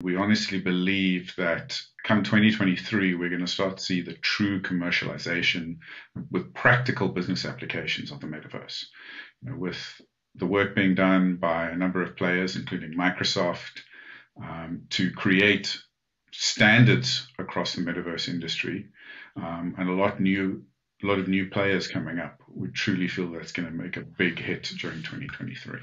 We honestly believe that come 2023, we're going to start to see the true commercialization with practical business applications of the metaverse. You know, with the work being done by a number of players, including Microsoft, um, to create standards across the metaverse industry, um, and a lot new, a lot of new players coming up. We truly feel that's going to make a big hit during 2023.